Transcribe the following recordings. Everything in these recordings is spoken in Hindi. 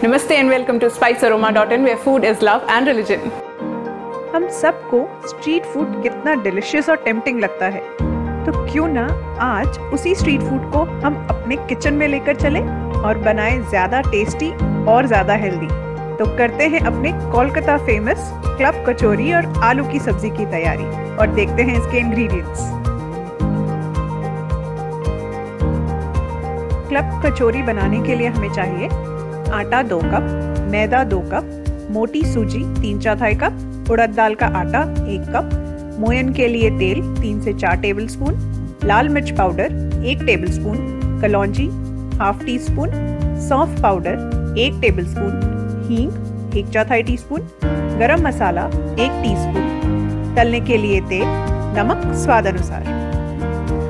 Namaste and welcome to spicearoma.in where food is love and religion. हम सबको स्ट्रीट फ़ूड कितना डिलिशियस और टेम्पटिंग लगता है। तो क्यों ना आज उसी स्ट्रीट फ़ूड को हम अपने किचन में लेकर चलें और बनाएँ ज़्यादा टेस्टी और ज़्यादा हेल्दी तो करते हैं अपने कोलकाता फ़ेमस क्लब कचौरी और आलू की सब्ज़ी की तैयारी और देखते हैं इसके इंग्रेडिएंट्स क्लब कचौरी बनाने के लिए हमें चाहिए आटा दो कप, मैदा दो कप, मोटी सूजी तीन चौथाई कप, उड़द दाल का आटा एक कप, मोयन के लिए तेल तीन से चार टेबल स्पून लाल मिर्च पाउडर एक टेबल स्पून कलौजी हाफ़ टी स्पून सौंफ पाउडर एक टेबल स्पून हींग एक चौथाई टी स्पून गरम मसाला एक टीस्पून तलने के लिए तेल, नमक स्वाद अनुसार।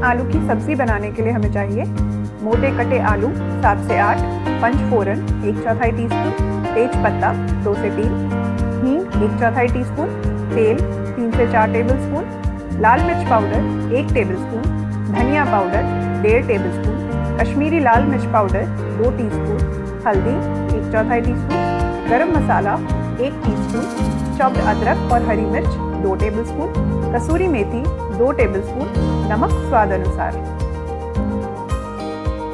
आलू की सब्ज़ी बनाने के लिए हमें चाहिए मोटे कटे आलू सात से आठ पंचफोरन एक चौथाई टीस्पून तेज पत्ता दो से तीन, हींग एक चौथाई टीस्पून तेल तीन से चार टेबलस्पून लाल मिर्च पाउडर एक टेबलस्पून धनिया पाउडर डेढ़ टेबलस्पून कश्मीरी लाल मिर्च पाउडर दो टीस्पून हल्दी एक चौथाई टीस्पून गरम मसाला एक टीस्पून चॉप्ड अदरक और हरी मिर्च दो टेबलस्पून कसूरी मेथी दो टेबलस्पून नमक स्वाद अनुसार।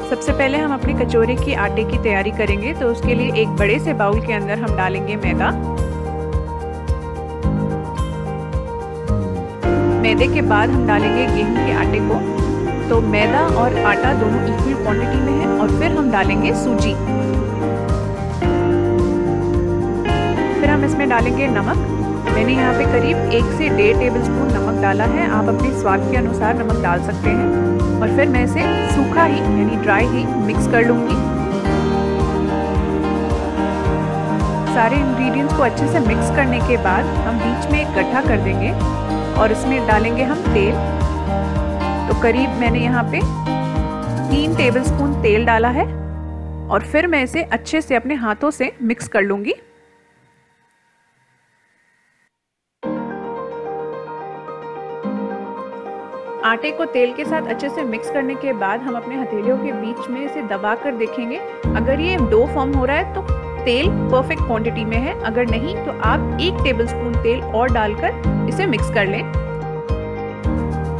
सबसे पहले हम अपनी कचौरी की आटे की तैयारी करेंगे तो उसके लिए एक बड़े से बाउल के अंदर हम डालेंगे मैदा। मैदे के बाद हम डालेंगे गेहूँ के आटे को। तो मैदा और आटा दोनों इक्वल क्वांटिटी में है, और फिर हम डालेंगे सूजी। फिर हम इसमें डालेंगे नमक। मैंने यहाँ पे करीब एक से डेढ़ टेबल स्पून नमक डाला है, आप अपने स्वाद के अनुसार नमक डाल सकते हैं। और फिर मैं इसे सूखा ही, यानी ड्राई ही मिक्स कर लूँगी। सारे इंग्रेडिएंट्स को अच्छे से मिक्स करने के बाद हम बीच में एक गड्ढा कर देंगे और इसमें डालेंगे हम तेल। तो करीब मैंने यहाँ पे तीन टेबलस्पून तेल डाला है और फिर मैं इसे अच्छे से अपने हाथों से मिक्स कर लूँगी। आटे को तेल के साथ अच्छे से मिक्स करने के बाद हम अपने हथेलियों के बीच में इसे दबा कर देखेंगे। अगर ये डो फॉर्म हो रहा है तो तेल परफेक्ट क्वांटिटी में है। अगर नहीं तो आप एक टेबलस्पून तेल और डालकर इसे मिक्स कर लें।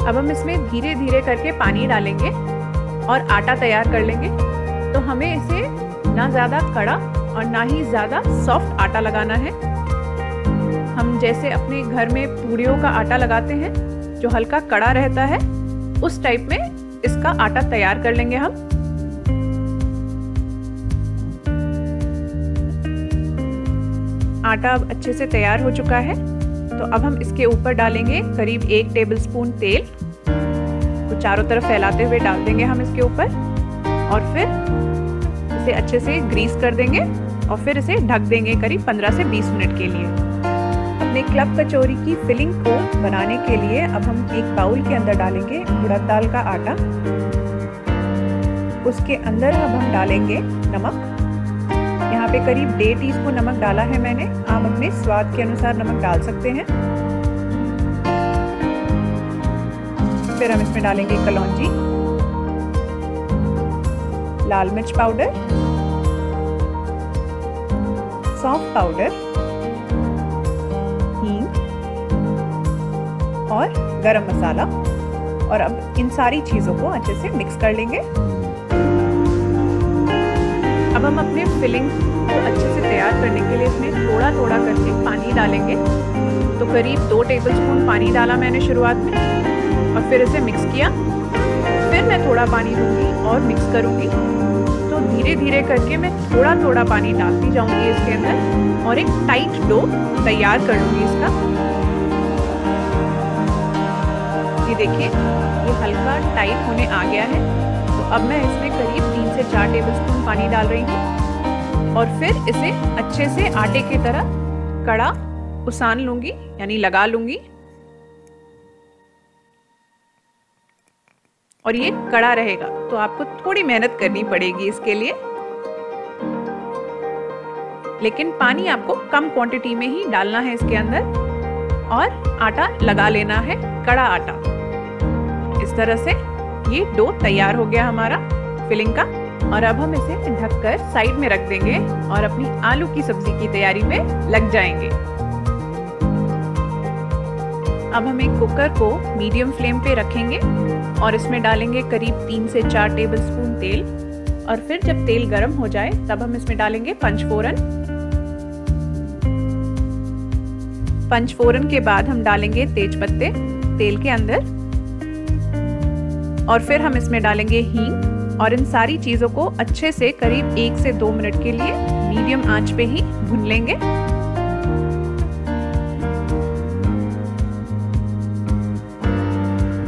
अब हम इसमें धीरे धीरे करके पानी डालेंगे और आटा तैयार कर लेंगे। तो हमें इसे ना ज़्यादा कड़ा और ना ही ज़्यादा सॉफ्ट आटा लगाना है। हम जैसे अपने घर में पूड़ियों का आटा लगाते हैं जो हल्का कड़ा रहता है, उस टाइप में इसका आटा तैयार कर लेंगे हम। आटा अब अच्छे से तैयार हो चुका है तो अब हम इसके ऊपर डालेंगे करीब एक टेबलस्पून तेल। तो चारों तरफ़ फैलाते हुए डाल देंगे हम इसके ऊपर, और फिर इसे अच्छे से ग्रीस कर देंगे, और फिर इसे ढक देंगे करीब 15 से 20 मिनट के लिए। अपने क्लब कचौरी की फिलिंग को बनाने के लिए अब हम एक बाउल के अंदर डालेंगे उड़द दाल का आटा। उसके अंदर अब हम डालेंगे नमक। यहाँ पे करीब डेढ़ टी स्पून नमक डाला है मैंने। आप अपने स्वाद के अनुसार नमक डाल सकते हैं। फिर हम इसमें डालेंगे कलौंजी। लाल मिर्च पाउडर। सौंफ पाउडर। और गरम मसाला। और अब इन सारी चीज़ों को अच्छे से मिक्स कर लेंगे। अब हम अपने फिलिंग को अच्छे से तैयार करने के लिए इसमें थोड़ा थोड़ा करके पानी डालेंगे। तो करीब दो टेबलस्पून पानी डाला मैंने शुरुआत में और फिर इसे मिक्स किया। फिर मैं थोड़ा पानी दूँगी और मिक्स करूँगी। तो धीरे धीरे करके मैं थोड़ा थोड़ा पानी डालती जाऊँगी इसके अंदर और एक टाइट डो तैयार कर लूँगी इसका। ये देखिए, ये हल्का टाइट होने आ गया है। तो अब मैं इसमें करीब तीन से चार टेबलस्पून पानी डाल रही हूँ। और फिर इसे अच्छे से आटे की तरह कड़ा, उसान लूँगी, यानी लगा लूँगी। और ये कड़ा रहेगा तो आपको थोड़ी मेहनत करनी पड़ेगी इसके लिए। लेकिन पानी आपको कम क्वांटिटी में ही डालना है इसके अंदर। और आटा लगा लेना है, कड़ा आटा। तरह से ये डो तैयार हो गया हमारा फिलिंग का। और अब हम इसे ढककर साइड में रख देंगे और अपनी आलू की सब्ज़ी की तैयारी में लग जाएँगे। अब हम एक कुकर को मीडियम फ्लेम पे रखेंगे और इसमें डालेंगे करीब तीन से चार टेबल स्पून तेल। और फिर जब तेल गर्म हो जाए, तब हम इसमें डालेंगे पंचफोरन पंचफोरन के बाद हम डालेंगे तेज पत्ते तेल के अंदर। और फिर हम इसमें डालेंगे हींग और इन सारी चीज़ों को अच्छे से करीब एक से दो मिनट के लिए मीडियम आँच पे ही भून लेंगे।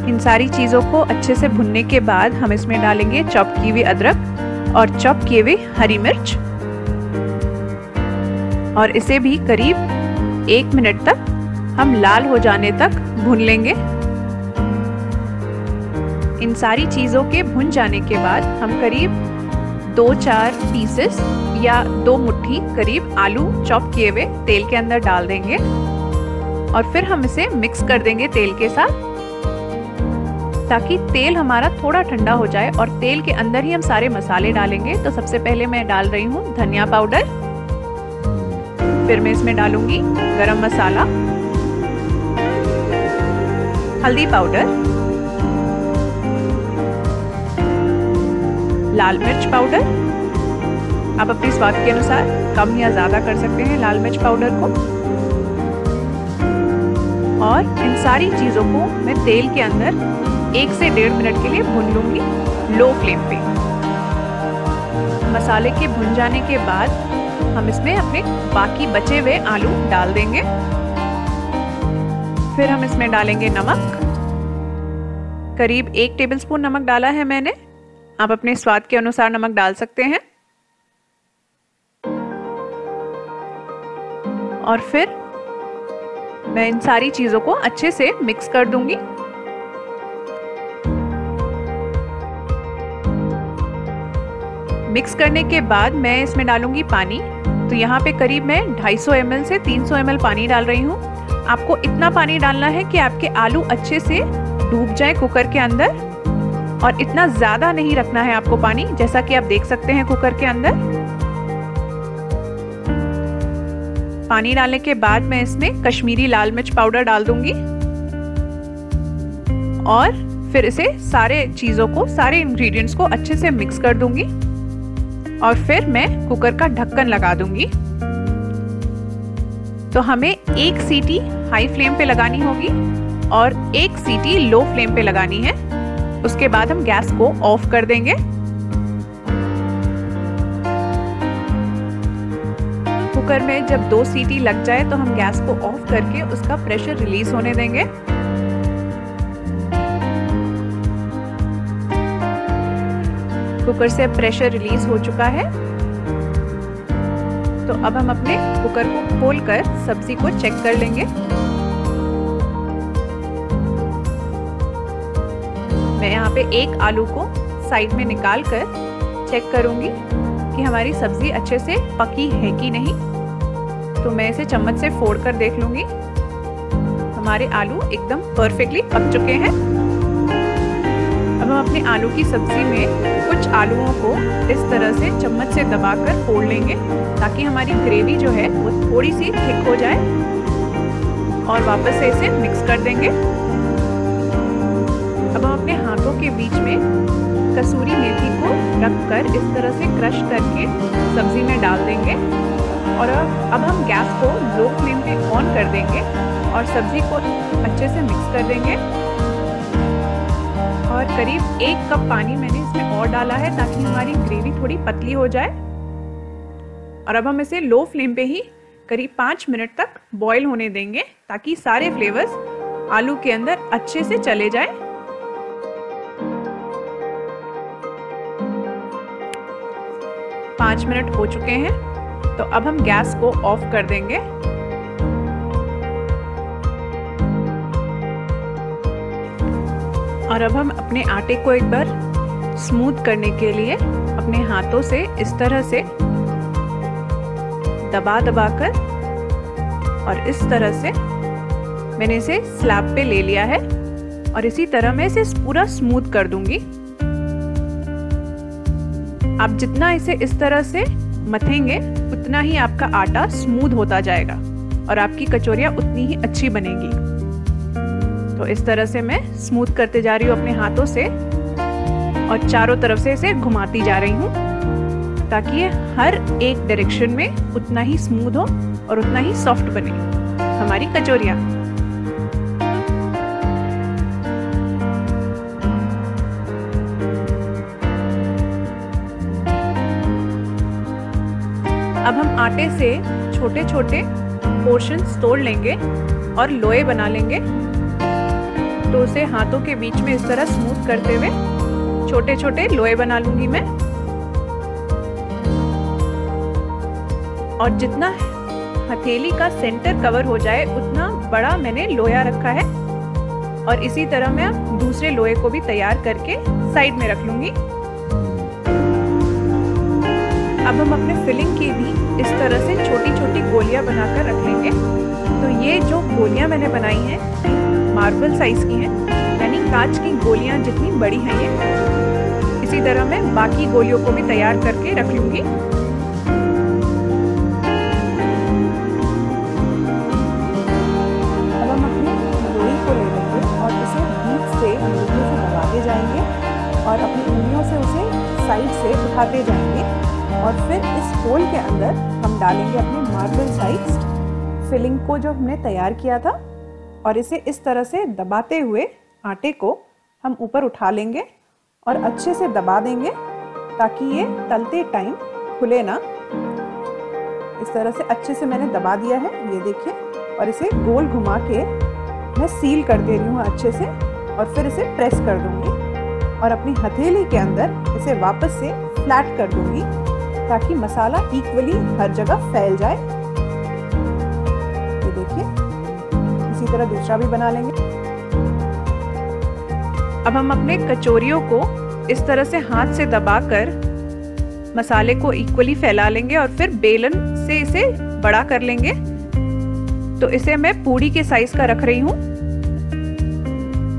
इन सारी चीज़ों को अच्छे से भुनने के बाद हम इसमें डालेंगे चॉप की हुई अदरक और चॉप किए हुए हरी मिर्च। और इसे भी करीब एक मिनट तक हम लाल हो जाने तक भून लेंगे। इन सारी चीज़ों के भुन जाने के बाद हम करीब दो चार पीसेस या दो मुट्ठी करीब आलू चॉप किए हुए तेल के अंदर डाल देंगे और फिर हम इसे मिक्स कर देंगे तेल के साथ ताकि तेल हमारा थोड़ा ठंडा हो जाए और तेल के अंदर ही हम सारे मसाले डालेंगे। तो सबसे पहले मैं डाल रही हूँ धनिया पाउडर। फिर मैं इसमें डालूँगी गरम मसाला, हल्दी पाउडर। लाल मिर्च पाउडर। आप अपने स्वाद के अनुसार कम या ज़्यादा कर सकते हैं लाल मिर्च पाउडर को। और इन सारी चीज़ों को मैं तेल के अंदर एक से डेढ़ मिनट के लिए भून लूँगी लो फ्लेम पे। मसाले के भुन जाने के बाद हम इसमें अपने बाकी बचे हुए आलू डाल देंगे। फिर हम इसमें डालेंगे नमक। करीब एक टेबलस्पून नमक डाला है मैंने। आप अपने स्वाद के अनुसार नमक डाल सकते हैं। और फिर मैं इन सारी चीज़ों को अच्छे से मिक्स कर दूँगी। मिक्स करने के बाद मैं इसमें डालूँगी पानी। तो यहाँ पे करीब मैं 250 सौ से 300 सौ पानी डाल रही हूँ। आपको इतना पानी डालना है कि आपके आलू अच्छे से डूब जाए कुकर के अंदर। और इतना ज़्यादा नहीं रखना है आपको पानी, जैसा कि आप देख सकते हैं कुकर के अंदर। पानी डालने के बाद मैं इसमें कश्मीरी लाल मिर्च पाउडर डाल दूँगी। और फिर इसे सारे चीज़ों को, सारे इंग्रेडिएंट्स को अच्छे से मिक्स कर दूँगी। और फिर मैं कुकर का ढक्कन लगा दूँगी। तो हमें एक सीटी हाई फ्लेम पे लगानी होगी और एक सीटी लो फ्लेम पे लगानी है। उसके बाद हम गैस को ऑफ़ कर देंगे। कुकर में जब दो सीटी लग जाए तो हम गैस को ऑफ़ करके उसका प्रेशर रिलीज़ होने देंगे। कुकर से प्रेशर रिलीज़ हो चुका है। तो अब हम अपने कुकर को खोलकर सब्ज़ी को चेक कर लेंगे। मैं यहाँ पे एक आलू को साइड में निकाल कर चेक करूँगी कि हमारी सब्ज़ी अच्छे से पकी है कि नहीं। तो मैं इसे चम्मच से फोड़ कर देख लूँगी। हमारे आलू एकदम परफेक्टली पक चुके हैं। अब हम अपने आलू की सब्ज़ी में कुछ आलूओं को इस तरह से चम्मच से दबाकर फोड़ लेंगे ताकि हमारी ग्रेवी जो है वो थोड़ी सी थिक हो जाए और वापस से इसे मिक्स कर देंगे। अब हम अपने हाथों के बीच में कसूरी मेथी को रख कर इस तरह से क्रश करके सब्ज़ी में डाल देंगे। और अब हम गैस को लो फ्लेम पे ऑन कर देंगे और सब्ज़ी को अच्छे से मिक्स कर देंगे। और करीब एक कप पानी मैंने इसमें और डाला है ताकि हमारी ग्रेवी थोड़ी पतली हो जाए। और अब हम इसे लो फ्लेम पे ही करीब पाँच मिनट तक बॉईल होने देंगे ताकि सारे फ्लेवर्स आलू के अंदर अच्छे से चले जाएँ। पाँच मिनट हो चुके हैं तो अब हम गैस को ऑफ़ कर देंगे। और अब हम अपने आटे को एक बार स्मूथ करने के लिए अपने हाथों से इस तरह से दबा दबा कर और इस तरह से मैंने इसे स्लैब पे ले लिया है और इसी तरह मैं इसे पूरा स्मूथ कर दूँगी। आप जितना इसे इस तरह से मथेंगे, उतना ही आपका आटा स्मूथ होता जाएगा और आपकी कचौरियाँ उतनी ही अच्छी बनेगी। तो इस तरह से मैं स्मूथ करते जा रही हूँ अपने हाथों से और चारों तरफ़ से इसे घुमाती जा रही हूँ ताकि ये हर एक डायरेक्शन में उतना ही स्मूथ हो और उतना ही सॉफ्ट बने। हमारी कचौरियाँ। अब हम आटे से छोटे छोटे पोर्शन तोड़ लेंगे और लोए बना लेंगे। तो उसे हाथों के बीच में इस तरह स्मूथ करते हुए छोटे छोटे लोए बना लूँगी मैं। और जितना हथेली का सेंटर कवर हो जाए, उतना बड़ा मैंने लोया रखा है। और इसी तरह मैं दूसरे लोहे को भी तैयार करके साइड में रख लूँगी। अब हम अपने फिलिंग की भी इस तरह से छोटी छोटी गोलियाँ बनाकर रख लेंगे। तो ये जो गोलियाँ मैंने बनाई हैं मार्बल साइज़ की हैं, यानी कांच की गोलियाँ जितनी बड़ी हैं ये, इसी तरह मैं बाकी गोलियों को भी तैयार करके रख लूँगी। अब हम अपनी लोई को ले लेंगे और से जाएँगे और अपनी उंगलियों से उसे साइड से उठाते जाएँगे। और फिर इस होल के अंदर हम डालेंगे अपने मार्बल साइज़ फिलिंग को जो हमने तैयार किया था और इसे इस तरह से दबाते हुए आटे को हम ऊपर उठा लेंगे और अच्छे से दबा देंगे ताकि ये तलते टाइम खुले ना। इस तरह से अच्छे से मैंने दबा दिया है, ये देखिए। और इसे गोल घुमा के मैं सील कर दे रही हूँ अच्छे से और फिर इसे प्रेस कर दूँगी। और अपनी हथेली के अंदर इसे वापस से फ्लैट कर दूँगी। ताकि मसाला इक्वली हर जगह फैल जाए। ये देखिए, इसी तरह दूसरा भी बना लेंगे। अब हम अपने कचोरियों को इस तरह से हाथ से दबाकर मसाले को इक्वली फैला लेंगे और फिर बेलन से इसे बड़ा कर लेंगे। तो इसे मैं पूड़ी के साइज़ का रख रही हूँ।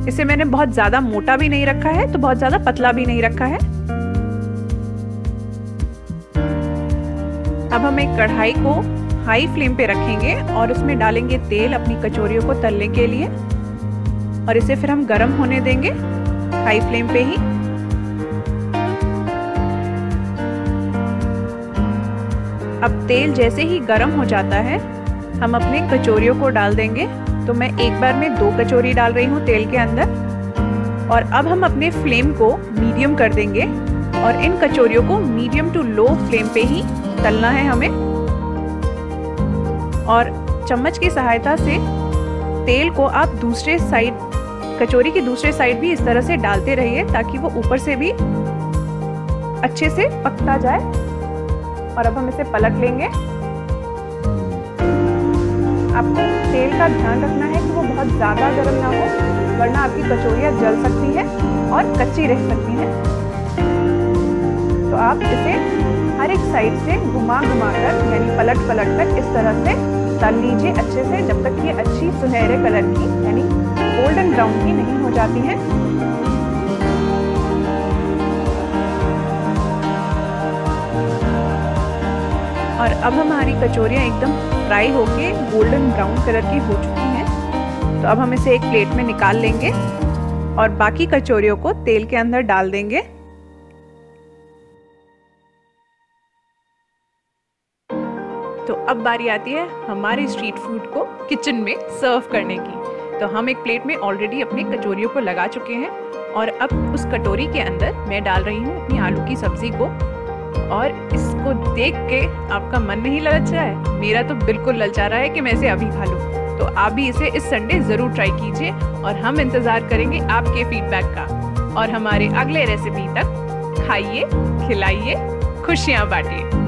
इसे मैंने बहुत ज़्यादा मोटा भी नहीं रखा है तो बहुत ज़्यादा पतला भी नहीं रखा है। अब हम एक कढ़ाई को हाई फ्लेम पे रखेंगे और उसमें डालेंगे तेल अपनी कचोरियों को तलने के लिए और इसे फिर हम गरम होने देंगे हाई फ्लेम पे ही। अब तेल जैसे ही गरम हो जाता है, हम अपने कचोरियों को डाल देंगे। तो मैं एक बार में दो कचोरी डाल रही हूँ तेल के अंदर। और अब हम अपने फ्लेम को मीडियम कर देंगे। और इन कचोरियों को मीडियम टू लो फ्लेम पे ही तलना है हमें। और चम्मच की सहायता से तेल को आप दूसरे साइड कचोरी की दूसरे साइड भी इस तरह से डालते रहिए ताकि वो ऊपर से भी अच्छे से पकता जाए। और अब हम इसे पलट लेंगे। आपको तेल का ध्यान रखना है कि वो बहुत ज़्यादा गर्म ना हो, वरना आपकी कचोरियाँ जल सकती है और कच्ची रह सकती हैं। तो आप इसे हर एक साइड से घुमा घुमा कर, यानी पलट पलट कर इस तरह से तल लीजिए अच्छे से, जब तक ये अच्छी सुनहरे कलर की, यानी गोल्डन ब्राउन की नहीं हो जाती है। और अब हमारी कचौरियाँ एकदम फ्राई होके गोल्डन ब्राउन कलर की हो चुकी हैं। तो अब हम इसे एक प्लेट में निकाल लेंगे और बाकी कचौरियों को तेल के अंदर डाल देंगे। अब बारी आती है हमारे स्ट्रीट फ़ूड को किचन में सर्व करने की। तो हम एक प्लेट में ऑलरेडी अपने कचोरियों को लगा चुके हैं और अब उस कटोरी के अंदर मैं डाल रही हूँ अपनी आलू की सब्ज़ी को। और इसको देख के आपका मन नहीं ललच रहा है? मेरा तो बिल्कुल ललचा रहा है कि मैं इसे अभी खा लूँ। तो आप भी इसे इस संडे ज़रूर ट्राई कीजिए और हम इंतज़ार करेंगे आपके फीडबैक का। और हमारे अगले रेसिपी तक खाइए, खिलाइए, खुशियाँ बांटिए।